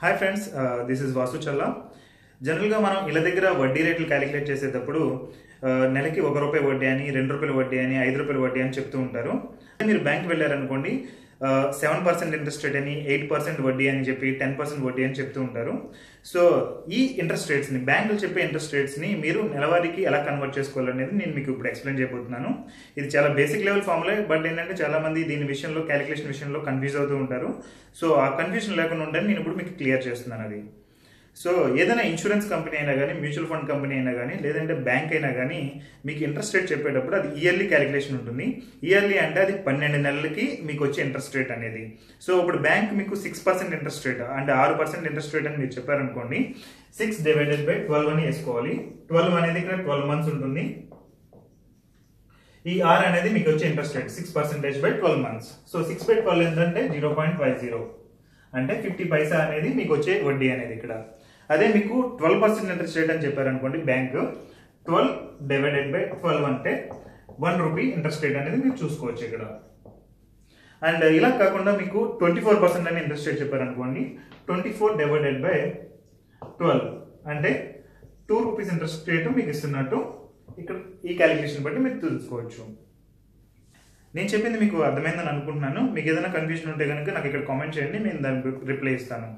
Hi friends this is Vasu Challa జనరల్గా మనం ఇళ్ళ దగ్గర వడ్డీ రేట్లు క్యాలిక్యులేట్ చేసేటప్పుడు uh, నెలకి ఒక రూపాయి వడ్డీ అని రెండు రూపాయల వడ్డీ అని ఐదు రూపాయల వడ్డీ అని చెప్తూ ఉంటారు. మీరు బ్యాంక్ వెళ్ళారనుకోండి సెవెన్ పర్సెంట్ ఇంట్రెస్ట్ రేట్ అని ఎయిట్ పర్సెంట్ వడ్డీ అని చెప్పి టెన్ పర్సెంట్ వడ్డీ అని చెప్తూ ఉంటారు. సో ఈ ఇంట్రెస్ట్ రేట్స్ని బ్యాంకులు చెప్పే ఇంట్రెస్ట్ రేట్స్ని మీరు నెలవారీకి ఎలా కన్వర్ట్ చేసుకోవాలనేది నేను మీకు ఇప్పుడు ఎక్స్ప్లెయిన్ చేయబోతున్నాను. ఇది చాలా బేసిక్ లెవెల్ ఫార్ములా బట్ ఏంటంటే చాలామంది దీని విషయంలో క్యాలిక్యులేషన్ విషయంలో కన్ఫ్యూజ్ అవుతూ ఉంటారు. సో ఆ కన్ఫ్యూజన్ లేకుండా ఉండని నేను ఇప్పుడు మీకు క్లియర్ చేస్తున్నాను అది. సో ఏదైనా ఇన్సూరెన్స్ కంపెనీ అయినా కానీ మ్యూచువల్ ఫండ్ కంపెనీ అయినా కానీ లేదంటే బ్యాంక్ అయినా కానీ మీకు ఇంట్రెస్ట్ రేట్ చెప్పేటప్పుడు అది ఇయర్లీ క్యాలిక్యులేషన్ ఉంటుంది. ఇయర్లీ అంటే అది పన్నెండు నెలలకి మీకు వచ్చే ఇంట్రెస్ట్ రేట్ అనేది. సో ఇప్పుడు బ్యాంక్ మీకు సిక్స్ పర్సెంట్ ఇంట్రెస్ట్ రేట్ అంటే ఆరు పర్సెంట్ ఇంట్రెస్ట్ రేట్ అని మీరు చెప్పారనుకోండి. సిక్స్ డివైడెడ్ బై ట్వెల్వ్ అని వేసుకోవాలి. ట్వెల్వ్ అనేది ఇక్కడ ట్వెల్వ్ మంత్స్ ఉంటుంది. ఈ ఆర్ అనేది మీకు వచ్చే interest rate six percentage by twelve months so six by twelve ఏంటంటే జీరో పాయింట్ ఫైవ్ జీరో అంటే ఫిఫ్టీ పైసా అనేది మీకు వచ్చే వడ్డీ అనేది ఇక్కడ. అదే మీకు ట్వెల్వ్ పర్సెంట్ ఇంట్రెస్ట్ రేట్ అని చెప్పారనుకోండి bank twelve divided by twelve అంటే వన్ రూపీ ఇంట్రెస్ట్ రేట్ అనేది మీరు చూసుకోవచ్చు ఇక్కడ. అండ్ ఇలా కాకుండా మీకు ట్వంటీ ఫోర్ పర్సెంట్ అని ఇంట్రెస్ట్ రేట్ చెప్పారనుకోండి twenty four divided by twelve అంటే టూ రూపీస్ ఇంట్రెస్ట్ రేటు మీకు ఇస్తున్నట్టు ఇక్కడ ఈ క్యాలిక్యులేషన్ బట్టి మీరు తెలుసుకోవచ్చు. నేను చెప్పింది మీకు అర్థమైందని అనుకుంటున్నాను. మీకు ఏదైనా కన్ఫ్యూజన్ ఉంటే కనుక నాకు ఇక్కడ కామెంట్ చేయండి నేను దానికి రిప్లై ఇస్తాను.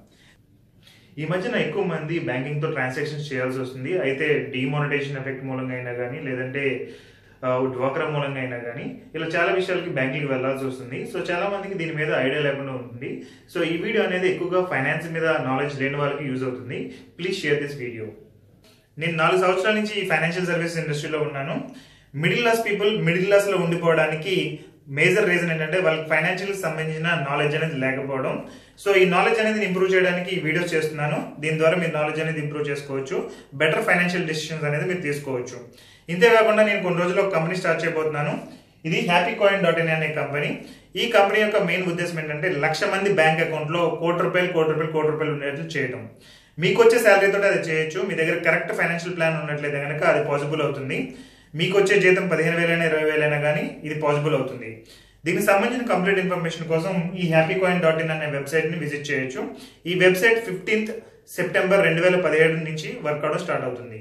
ఈ మధ్యన ఎక్కువ మంది బ్యాంకింగ్తో ట్రాన్సాక్షన్స్ చేయాల్సి వస్తుంది. అయితే డిమానిటైజేషన్ ఎఫెక్ట్ మూలంగా అయినా కానీ లేదంటే డ్వాక్రా మూలంగా అయినా కానీ ఇలా చాలా విషయాలకి బ్యాంకులకు వెళ్ళాల్సి వస్తుంది. సో చాలా మందికి దీని మీద ఐడియా లేకుండా ఉంటుంది. సో ఈ వీడియో అనేది ఎక్కువగా ఫైనాన్స్ మీద నాలెడ్జ్ లేని వాళ్ళకి యూజ్ అవుతుంది. Please share this video. నేను నాలుగు సంవత్సరాల నుంచి ఈ ఫైనాన్షియల్ సర్వీస్ ఇండస్ట్రీలో ఉన్నాను. మిడిల్ క్లాస్ పీపుల్ మిడిల్ క్లాస్లో ఉండిపోవడానికి మేజర్ రీజన్ ఏంటంటే వాళ్ళకి ఫైనాన్షియల్ సంబంధించిన నాలెడ్జ్ అనేది లేకపోవడం. సో ఈ నాలెడ్జ్ అనేది ఇంప్రూవ్ చేయడానికి ఈ వీడియోస్ చేస్తున్నాను. దీని ద్వారా మీరు నాలెడ్జ్ అనేది ఇంప్రూవ్ చేసుకోవచ్చు. బెటర్ ఫైనాన్షియల్ డిసిషన్స్ అనేది మీరు తీసుకోవచ్చు. ఇంతే కాకుండా నేను కొన్ని రోజుల్లో ఒక కంపెనీ స్టార్ట్ చేయబోతున్నాను. ఇది హ్యాపీ కాయిన్ డాట్ ఇన్ అనే కంపెనీ ఈ కంపెనీ యొక్క మెయిన్ ఉద్దేశం ఏంటంటే లక్ష మంది బ్యాంక్ అకౌంట్లో కోటి రూపాయలు కోటి రూపాయలు కోటి రూపాయలు ఉండేట్లు చేయడం మీకు వచ్చే శాలరీతో అది చేయొచ్చు. మీ దగ్గర కరెక్ట్ ఫైనాన్షియల్ ప్లాన్ ఉన్నట్లయితే కనుక అది పాసిబుల్ అవుతుంది. మీకు వచ్చే జీతం పదిహేను వేలైనా ఇరవై వేలైనా కానీ ఇది పాసిబుల్ అవుతుంది. దీనికి సంబంధించిన కంప్లీట్ ఇన్ఫర్మేషన్ కోసం ఈ హ్యాపీ కాయిన్ డాట్ ఇన్ అనే వెబ్సైట్ని విజిట్ చేయొచ్చు. ఈ వెబ్సైట్ ఫిఫ్టీన్త్ సెప్టెంబర్ రెండు వేల పదిహేడు నుంచి వర్క్ అవడం స్టార్ట్ అవుతుంది.